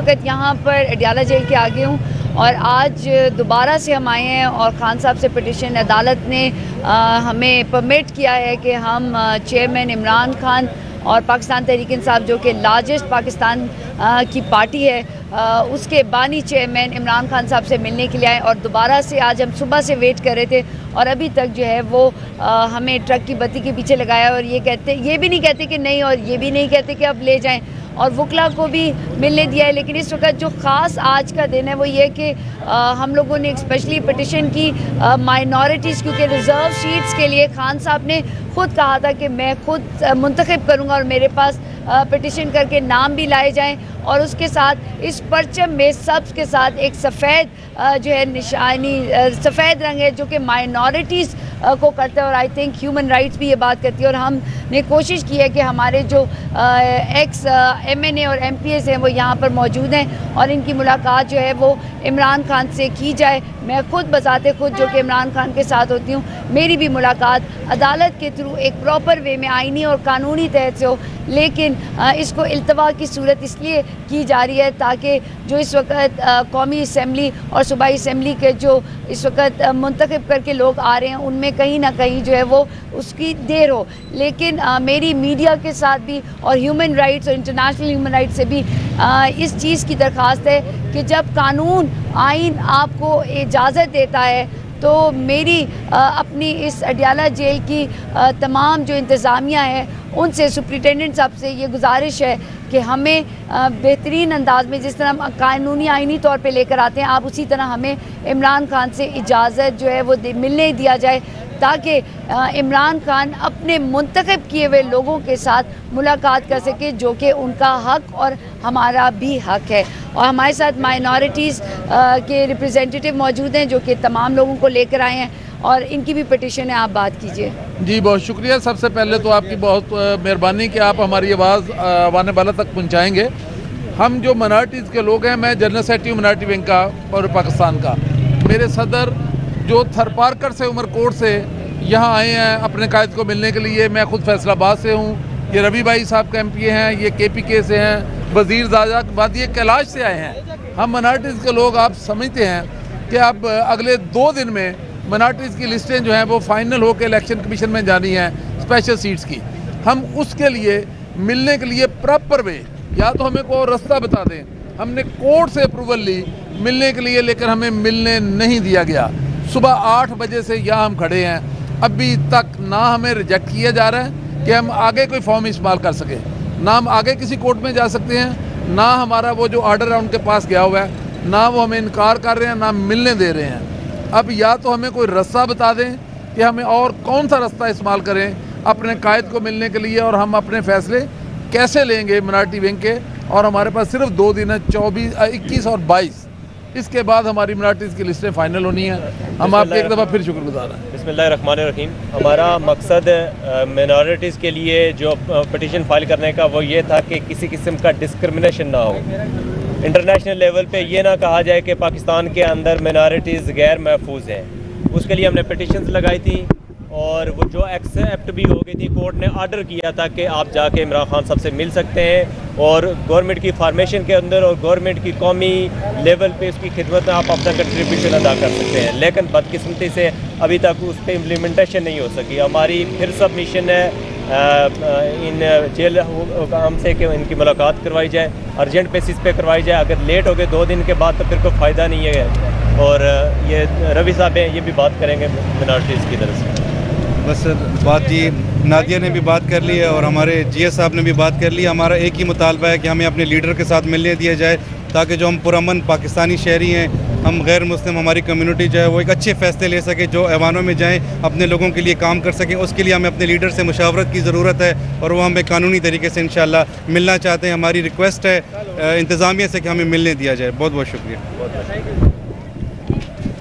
वक्त यहाँ पर अडियाला जेल के आगे हूँ और आज दोबारा से हम आए हैं और खान साहब से पटिशन अदालत ने आ, हमें परमिट किया है कि हम चेयरमैन इमरान खान और पाकिस्तान तहरीक इंसाफ जो कि लार्जेस्ट पाकिस्तान आ, की पार्टी है आ, उसके बानी चेयरमैन इमरान खान साहब से मिलने के लिए आए और दोबारा से आज हम सुबह से वेट कर रहे थे और अभी तक जो है वो आ, हमें ट्रक की बत्ती के पीछे लगाया और ये कहते ये भी नहीं कहते कि नहीं और ये भी नहीं कहते कि अब ले जाएँ। और वकला को भी मिलने दिया है। लेकिन इस वक्त जो ख़ास आज का दिन है, वो ये कि हम लोगों ने स्पेशली पटिशन की माइनॉरिटीज़ क्योंकि रिज़र्व शीट्स के लिए खान साहब ने खुद कहा था कि मैं खुद मुंतखब करूँगा और मेरे पास पटिशन करके नाम भी लाए जाएँ। और उसके साथ, इस परचम में सब्ज़ के साथ एक सफ़ेद जो है निशानी सफ़ेद रंग है जो कि माइनॉरिटीज़ को करता है और आई थिंक ह्यूमन राइट्स भी ये बात करती है और हमने कोशिश की है कि हमारे जो एक्स एम एन ए और एम पी एस हैं वो यहाँ पर मौजूद हैं और इनकी मुलाकात जो है वो इमरान खान से की जाए। मैं खुद बजाते खुद जो कि इमरान खान के साथ होती हूँ। मेरी भी मुलाकात अदालत के थ्रू एक प्रॉपर वे में आइनी और कानूनी तहत से हो, लेकिन इसको अल्तवा की सूरत इसलिए की जा रही है ताकि जो इस वक्त कौमी असम्बली और सूबाई असम्बली के जो इस वक्त मंतखब करके लोग आ रहे हैं, उनमें कहीं ना कहीं जो है वो उसकी देर हो। लेकिन मेरी मीडिया के साथ भी और ह्यूमन राइट्स और इंटरनेशनल ह्यूमन राइट्स से भी इस चीज़ की दरख्वास्त है कि जब कानून आइन आपको इजाज़त देता है तो मेरी आ, अपनी इस अडियाला जेल की आ, तमाम जो इंतज़ामिया है उनसे सुप्रिटेंडेंट साहब से ये गुजारिश है कि हमें बेहतरीन अंदाज में जिस तरह कानूनी आइनी तौर पे लेकर आते हैं आप उसी तरह हमें इमरान खान से इजाज़त जो है वो मिलने दिया जाए ताकि इमरान खान अपने मुंतखब किए हुए लोगों के साथ मुलाकात कर सके जो कि उनका हक और हमारा भी हक है। और हमारे साथ माइनॉरिटीज़ के रिप्रेजेंटेटिव मौजूद हैं जो कि तमाम लोगों को लेकर आए हैं और इनकी भी पटिशन है, आप बात कीजिए। जी, बहुत शुक्रिया। सबसे पहले तो आपकी बहुत मेहरबानी कि आप हमारी आवाज़ आने वाला तक पहुँचाएँगे। हम जो मनार्टीज़ के लोग हैं, मैं जनरल सेक्रेटरी मनार्टी बैंक का और पाकिस्तान का। मेरे सदर जो थरपारकर से उमरकोट से यहाँ आए हैं अपने कायद को मिलने के लिए, मैं खुद फैसलाबाद से हूँ। ये रवि भाई साहब का एम हैं, ये के पी के से हैं। वज़ीर बाद ये कैलाश से आए हैं। हम मनार्टीज़ के लोग आप समझते हैं कि अब अगले दो दिन में मनार्टीज़ की लिस्टें जो हैं वो फाइनल होकर इलेक्शन कमीशन में जानी हैं स्पेशल सीट्स की। हम उसके लिए, मिलने के लिए प्रॉपर वे या तो हमें को रास्ता बता दें। हमने कोर्ट से अप्रूवल ली, मिलने के लिए लेकर हमें मिलने नहीं दिया गया। सुबह आठ बजे से यहाँ हम खड़े हैं। अभी तक ना हमें रिजेक्ट किया जा रहा है कि हम आगे कोई फॉर्म इस्तेमाल कर सकें। ना हम आगे किसी कोर्ट में जा सकते हैं, ना हमारा वो जो ऑर्डर है उनके पास गया हुआ है, ना वो हमें इनकार कर रहे हैं, ना मिलने दे रहे हैं। अब या तो हमें कोई रास्ता बता दें कि हमें और कौन सा रास्ता इस्तेमाल करें अपने कायद को मिलने के लिए और हम अपने फैसले कैसे लेंगे मराठी बैंक के? और हमारे पास सिर्फ़ दो दिन है, चौबीस, इक्कीस और बाईस। इसके बाद हमारी मराठीज़ की लिस्टें फाइनल होनी है। हम आपके एक दफ़ा फिर शुक्रगुजार हैं। बसमीम हमारा मकसद मिनॉरिटीज़ के लिए जो पटिशन फ़ाइल करने का, वो ये था कि किसी किस्म का डिस्क्रिमिनेशन ना हो। इंटरनेशनल लेवल पे ये ना कहा जाए कि पाकिस्तान के अंदर मिनॉरिटीज़ गैर महफूज हैं। उसके लिए हमने पटिशन लगाई थी। और वो जो एक्सेप्ट भी हो गई थी कोर्ट ने आर्डर किया था कि आप जाके इमरान खान साहब से मिल सकते हैं और गवर्नमेंट की फार्मेशन के अंदर और गवर्नमेंट की कौमी लेवल पे उसकी खिदमत में आप अपना कंट्रीब्यूशन अदा कर सकते हैं। लेकिन बदकिस्मती से अभी तक उस पर इम्प्लीमेंटेशन नहीं हो सकी। हमारी फिर सब मिशन है इन जेल काम से कि इनकी मुलाकात करवाई जाए, अर्जेंट बेसिस पे करवाई जाए। अगर लेट हो गए दो दिन के बाद तो फिर कोई फ़ायदा नहीं है। और ये रवि साहब हैं, ये भी बात करेंगे मिनार्टीज़ की तरफ़ से। बस बात जी, नादिया ने भी बात कर ली है और हमारे जीएस साहब ने भी बात कर ली हमारा एक ही मुतालबा है कि हमें अपने लीडर के साथ मिलने दिया जाए ताकि जो हम पुरमन पाकिस्तानी शहरी हैं, हम गैर मुस्लिम हमारी कम्युनिटी जो है वो एक अच्छे फैसले ले सके, जो ऐवानों में जाएँ, अपने लोगों के लिए काम कर सकें। उसके लिए हमें अपने लीडर से मुशावरत की ज़रूरत है और वो हमें कानूनी तरीके से इन मिलना चाहते हैं। हमारी रिक्वेस्ट है इंतज़ामिया से कि हमें मिलने दिया जाए। बहुत बहुत शुक्रिया।